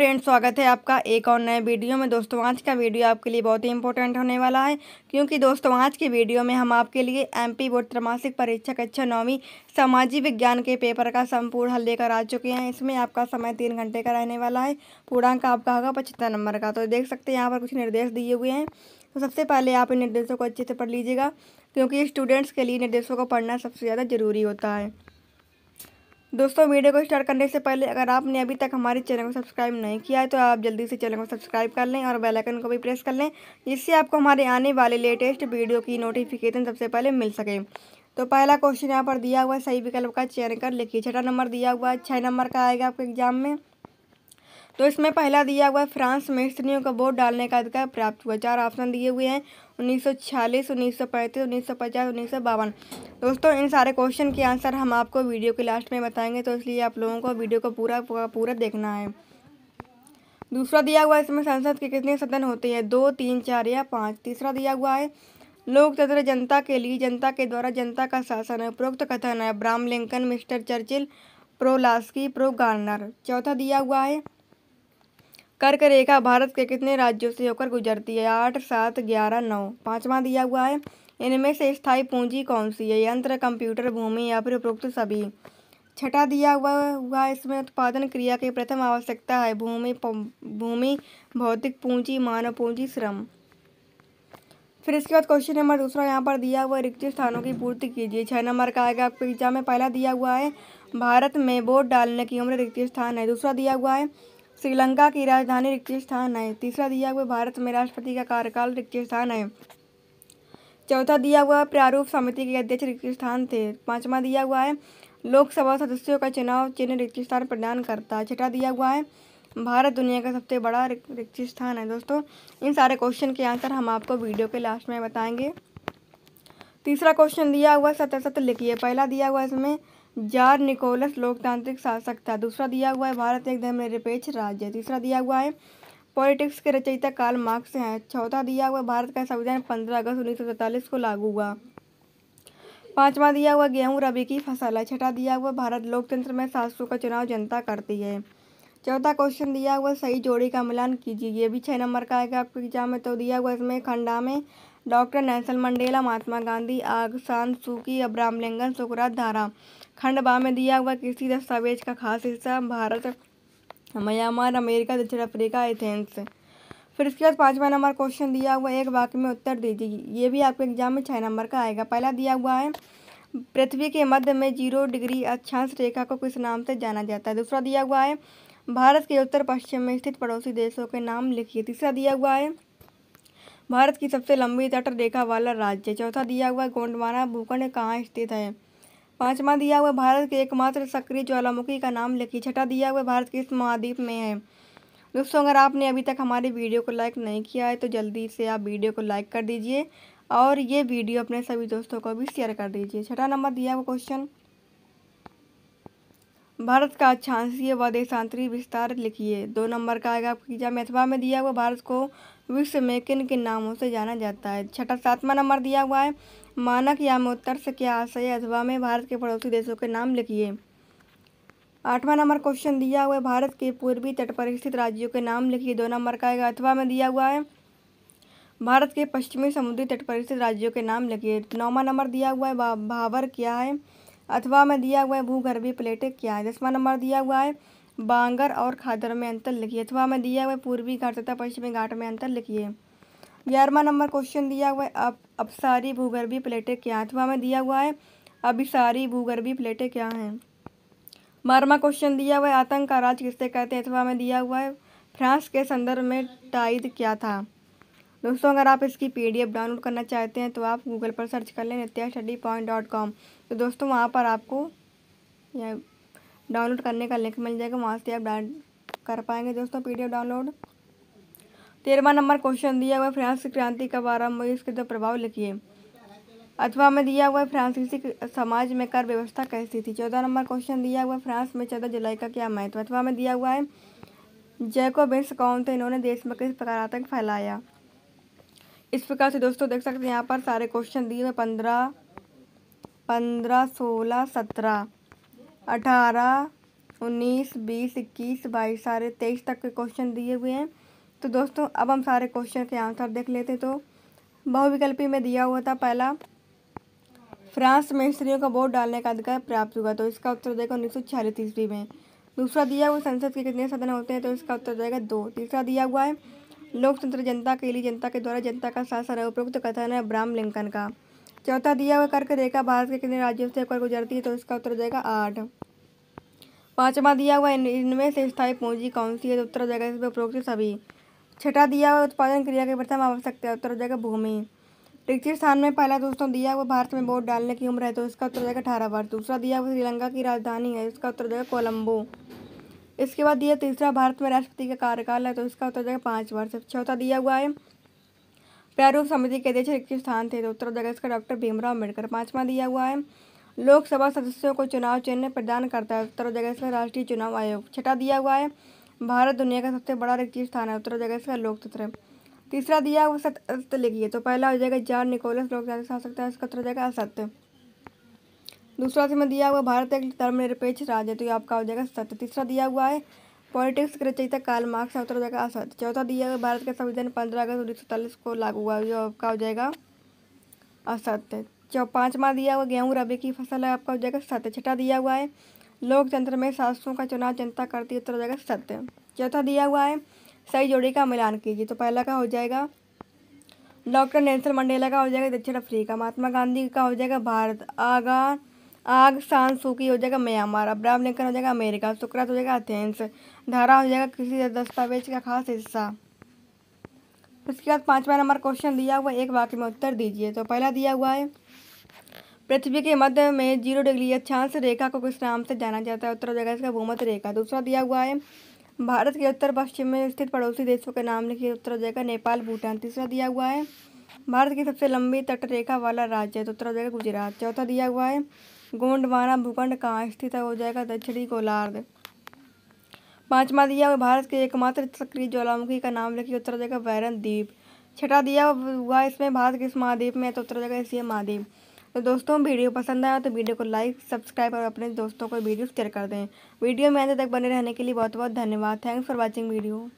Friends, स्वागत है आपका एक और नए वीडियो में। दोस्तों, आज का वीडियो आपके लिए बहुत ही इंपॉर्टेंट होने वाला है, क्योंकि दोस्तों, आज के वीडियो में हम आपके लिए एमपी बोर्ड त्रमासिक परीक्षा कक्षा नौवीं सामाजिक विज्ञान के पेपर का संपूर्ण हल लेकर आ चुके हैं। इसमें आपका समय तीन घंटे का रहने वाला है। पूर्णांक आपका होगा पचहत्तर नंबर का। तो देख सकते हैं, यहाँ पर कुछ निर्देश दिए हुए हैं। तो सबसे पहले आप इन निर्देशों को अच्छे से पढ़ लीजिएगा, क्योंकि स्टूडेंट्स के लिए निर्देशों को पढ़ना सबसे ज़्यादा ज़रूरी होता है। दोस्तों, वीडियो को स्टार्ट करने से पहले अगर आपने अभी तक हमारे चैनल को सब्सक्राइब नहीं किया है तो आप जल्दी से चैनल को सब्सक्राइब कर लें और बेल आइकन को भी प्रेस कर लें, जिससे आपको हमारे आने वाले लेटेस्ट वीडियो की नोटिफिकेशन सबसे पहले मिल सके। तो पहला क्वेश्चन यहाँ पर दिया हुआ है, सही विकल्प का चयन कर लिखिए छठा नंबर दिया हुआ है छः नंबर का आएगा आपके एग्ज़ाम में। तो इसमें पहला दिया हुआ है, फ्रांस में स्त्रियों का वोट डालने का अधिकार प्राप्त हुआ। चार ऑप्शन दिए हुए हैं, उन्नीस सौ छियालीस, उन्नीस सौ पैंतीस, उन्नीस सौ पचास, उन्नीस सौ बावन। दोस्तों, इन सारे क्वेश्चन के आंसर हम आपको वीडियो के लास्ट में बताएँगे तो इसलिए आप लोगों को वीडियो को पूरा पूरा देखना है। दूसरा दिया हुआ है, इसमें संसद के कितने सदन होते हैं? दो, तीन, चार या पाँच। तीसरा दिया हुआ है, लोकतंत्र जनता के लिए, जनता के द्वारा जनता का शासन है, उपरोक्त कथन है Abraham Lincoln, mister Churchill prof Laski prof Garner. चौथा दिया हुआ है कर्क रेखा भारत के कितने राज्यों से होकर गुजरती है? आठ, सात, ग्यारह, नौ। पाँचवा दिया हुआ है। इनमें से स्थायी पूंजी कौन सी है? यंत्र, कंप्यूटर, भूमि या फिर उपरोक्त सभी? छठा दिया हुआ हुआ इसमें उत्पादन क्रिया की प्रथम आवश्यकता है। भूमि भूमि, भौतिक पूंजी, मानव पूंजी, श्रम। फिर इसके बाद क्वेश्चन नंबर दूसरा यहाँ पर दिया हुआ रिक्त स्थानों की पूर्ति कीजिए। छः नंबर का आएगा आपके एग्ज़ाम में। पहला दिया हुआ है, भारत में वोट डालने की उम्र रिक्त स्थान है। दूसरा दिया हुआ है श्रीलंका की राजधानी रिक्त स्थान है। तीसरा दिया हुआ भारत में राष्ट्रपति का कार्यकाल रिक्त स्थान है। चौथा दिया हुआ प्रारूप समिति के अध्यक्ष रिक्त स्थान थे। पांचवा दिया हुआ है, लोकसभा सदस्यों का चुनाव चिन्ह रिक्त स्थान प्रदान करता है। छठा दिया हुआ है, भारत दुनिया का सबसे बड़ा रिक्त स्थान है। दोस्तों, इन सारे क्वेश्चन के आंसर हम आपको वीडियो के लास्ट में बताएँगे। तीसरा क्वेश्चन दिया हुआ सत्य सत्य लिखिए। पहला दिया हुआ इसमें जार निकोलस लोकतांत्रिक शासक था। दूसरा दिया हुआ है, भारत एक धर्मनिरपेक्ष राज्य तीसरा दिया हुआ है, पॉलिटिक्स के रचयिता काल मार्क्स हैं। चौथा दिया हुआ भारत का संविधान पंद्रह अगस्त उन्नीस सौ सैंतालीस को लागू हुआ। पांचवा दिया हुआ गेहूँ रबी की फ़सल है। छठा दिया हुआ भारत लोकतंत्र में शासकों का चुनाव जनता करती है। चौथा क्वेश्चन दिया हुआ सही जोड़ी का मिलान कीजिए। ये भी छः नंबर का आएगा आपके एग्ज़ाम में तो दिया हुआ इसमें खंडा में doctor Nelson Mandela, Mahatma Gandhi, Aung, San Suu Kyi Abram लिंगन सुकरात धारा। खंड बा में दिया हुआ किसी दस्तावेज़ का खास हिस्सा, भारत, म्यांमार, अमेरिका, दक्षिण अफ्रीका, एथेंस। फिर इसके बाद पाँचवा नंबर क्वेश्चन दिया हुआ, एक वाक्य में उत्तर दीजिए ये भी आपके एग्ज़ाम में छः नंबर का आएगा। पहला दिया हुआ है, पृथ्वी के मध्य में ज़ीरो डिग्री अक्षांश रेखा को किस नाम से जाना जाता है? दूसरा दिया हुआ है, भारत के उत्तर पश्चिम में स्थित पड़ोसी देशों के नाम लिखिए। तीसरा दिया हुआ है भारत की सबसे लंबी तट रेखा वाला राज्य। चौथा दिया हुआ गोंडवाना, भूखंड कहाँ स्थित है? पांचवा दिया हुआ भारत के एकमात्र सक्रिय ज्वालामुखी का नाम लिखिए छठा दिया हुआ भारत किस महाद्वीप में है। दोस्तों, अगर आपने अभी तक हमारे वीडियो को लाइक नहीं किया है तो जल्दी से आप वीडियो को लाइक कर दीजिए और ये वीडियो अपने सभी दोस्तों को भी शेयर कर दीजिए। छठा नंबर दिया हुआ क्वेश्चन। भारत का अक्षांशीय व देशांतरी विस्तार लिखिए। दो नंबर का आएगा आपकी एग्ज़ाम अथवा में दिया हुआ भारत को विश्व में किन किन नामों से जाना जाता है? छठा, सातवां नंबर दिया हुआ है। मानक यामोत्तर से क्या आशय अथवा में भारत के पड़ोसी देशों के नाम लिखिए। आठवां नंबर क्वेश्चन दिया हुआ है। भारत के पूर्वी तट पर स्थित राज्यों के नाम लिखिए। दो नंबर का आएगा। अथवा में दिया हुआ है। भारत के पश्चिमी समुद्री तट पर स्थित राज्यों के नाम लिखिए। नौवा नंबर दिया हुआ है। भावर क्या है? अथवा में दिया हुआ है भूगर्भीय प्लेटें क्या है? दसवां नंबर दिया हुआ है, बांगर और खादर में अंतर लिखिए। अथवा में दिया हुआ है, पूर्वी घाट तथा पश्चिमी घाट में अंतर लिखिए। ग्यारहवा नंबर क्वेश्चन दिया हुआ है, अब, अपसारी भूगर्भीय प्लेटें क्या अथवा में दिया हुआ है, अभिसारी भूगर्भीय प्लेटें क्या हैं? बारहवा क्वेश्चन दिया हुआ है, आतंक का राज किससे कहते हैं? अथवा में दिया हुआ है, फ्रांस के संदर्भ में टाइद क्या था? दोस्तों, अगर आप इसकी पीडीएफ डाउनलोड करना चाहते हैं तो आप गूगल पर सर्च कर लें Nitya study point dot com. तो दोस्तों वहाँ पर आपको यह डाउनलोड करने का लिंक मिल जाएगा, वहाँ से आप कर पाएँगे दोस्तों पीडीएफ डाउनलोड। तेरहवा नंबर क्वेश्चन दिया हुआ है फ्रांस की क्रांति कब आरंभ हुई इसके दो प्रभाव लिखिए। अथवा में दिया हुआ है, फ्रांसीसी समाज में कर व्यवस्था कैसी थी? चौदह नंबर क्वेश्चन दिया हुआ है, फ्रांस में चौदह जुलाई का क्या महत्व अथवा में दिया हुआ है जैकोबिन्स कौन थे? इन्होंने देश में किस प्रकार आतंक फैलाया? इस प्रकार से दोस्तों देख सकते हैं, यहाँ पर सारे क्वेश्चन दिए हुए पंद्रह पंद्रह, सोलह, सत्रह, अठारह, उन्नीस, बीस, इक्कीस, बाईस, सारे तेईस तक के क्वेश्चन दिए हुए हैं। तो दोस्तों, अब हम सारे क्वेश्चन के आंसर देख लेते तो। बहुविकल्पी में दिया हुआ था पहला। फ्रांस में स्त्रियों का वोट डालने का अधिकार प्राप्त हुआ तो इसका उत्तर देगा उन्नीस सौ छियालीस ईस्वी में। दूसरा दिया हुआ संसद के कितने सदन होते हैं तो इसका उत्तर जाएगा दो। तीसरा दिया हुआ है, लोकतंत्र जनता के लिए, जनता के द्वारा जनता का शासन है उपयुक्त कथन है ब्राह्म लिंकन का। चौथा दिया हुआ कर्क रेखा भारत के कितने राज्यों से होकर गुजरती है तो इसका उत्तर जाएगा आठ। पांचवा दिया हुआ इनमें से स्थायी पूंजी कौन सी है? तो उत्तर जाएगा इसमें उपरोक्त सभी। छठा दिया हुआ उत्पादन क्रिया की प्रथम आवश्यकता है, उत्तर जाएगा भूमि। तृतीय स्थान में पहला दोस्तों दिया हुआ भारत में वोट डालने की उम्र है तो इसका उत्तर जाएगा अठारह वर्ष। दूसरा दिया हुआ श्रीलंका की राजधानी है, इसका उत्तर जाएगा कोलम्बो इसके बाद दिया तीसरा भारत में राष्ट्रपति का कार्यकाल है तो इसका उत्तर जाएगा पाँच वर्ष। चौथा दिया हुआ है प्रारूप समिति के अध्यक्ष इक्कीस स्थान थे तो उत्तर जाएगा इसका डॉक्टर भीमराव अंबेडकर पाँचवा दिया हुआ है। लोकसभा सदस्यों को चुनाव चिन्ह प्रदान करता है, उत्तर जगह इसका राष्ट्रीय चुनाव आयोग छठा दिया हुआ है। भारत दुनिया का सबसे बड़ा रिक्ति स्थान है, उत्तर जगह इसका लोकतंत्र। तीसरा दिया हुआ सत्य लिखिए तो पहला हो जाएगा जॉन निकोलस लोकतांत्रिक शासक है, इसका उत्तर जाएगा असत्य। दूसरा में दिया हुआ, भारत एक धर्मनिरपेक्ष राज्य तो ये आपका हो जाएगा सत्य। तीसरा दिया हुआ है पॉलिटिक्स के रचयिता काल मार्क्स उत्तर हो जाएगा असत्य चौथा दिया हुआ भारत का संविधान पंद्रह अगस्त उन्नीस सौ सैंतालीस को लागू हुआ जो आपका हो जाएगा असत्य। चौ पाँचवा दिया हुआ गेहूँ रबी की फ़सल है आपका हो जाएगा सत्य। छठा दिया हुआ है, लोकतंत्र में शासकों का चुनाव जनता करती है, उत्तर हो जाएगा सत्य। चौथा दिया हुआ है, सही जोड़ी का मिलान कीजिए तो पहला का हो जाएगा डॉक्टर नेल्सन मंडेला का हो जाएगा दक्षिण अफ्रीका, महात्मा गांधी का हो जाएगा भारत, आगा आग सान सूखी हो जाएगा म्यांमार, अब्राहम लिंकन हो जाएगा अमेरिका, सुक्रत हो जाएगा अथेंस धारा हो जाएगा किसी दस्तावेज़ का खास हिस्सा। उसके बाद पांचवा नंबर क्वेश्चन दिया हुआ एक वाक्य में उत्तर दीजिए। तो पहला दिया हुआ है, पृथ्वी के मध्य में ज़ीरो डिग्री अक्षांश रेखा को किस नाम से जाना जाता है? उत्तर हो जाएगा इसका भूमध्य रेखा। दूसरा दिया हुआ है, भारत के उत्तर पश्चिम में स्थित पड़ोसी देशों के नाम लिखिए। उत्तर हो जाएगा नेपाल, भूटान। तीसरा दिया हुआ है, भारत की सबसे लंबी तट रेखा वाला राज्य है। तो उत्तर हो जाएगा गुजरात। चौथा दिया हुआ है, गोंडवाना भूखंड कहाँ स्थित है जाएगा दक्षिणी गोलार्ध। पांचवा दिया हुआ भारत के एकमात्र सक्रिय ज्वालामुखी का नाम लिखिए, उत्तर जगह वैरन द्वीप। छठा दिया हुआ इसमें भारत के इस महाद्वीप में तो उत्तर जाएगा एशिया महाद्वीप। तो दोस्तों, वीडियो पसंद आया तो वीडियो को लाइक, सब्सक्राइब और अपने दोस्तों को वीडियो शेयर कर दें। वीडियो में अंत तक बने रहने के लिए बहुत बहुत धन्यवाद। Thanks for watching video.